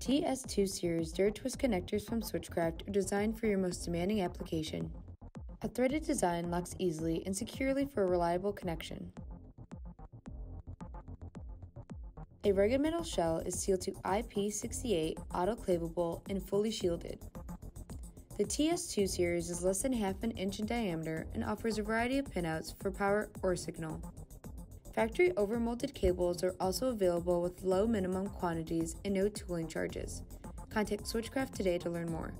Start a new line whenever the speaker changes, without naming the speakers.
TS2 series Dura Twist connectors from Switchcraft are designed for your most demanding application. A threaded design locks easily and securely for a reliable connection. A rugged metal shell is sealed to IP68, autoclavable, and fully shielded. The TS2 series is less than half an inch in diameter and offers a variety of pinouts for power or signal. Factory overmolded cables are also available with low minimum quantities and no tooling charges. Contact Switchcraft today to learn more.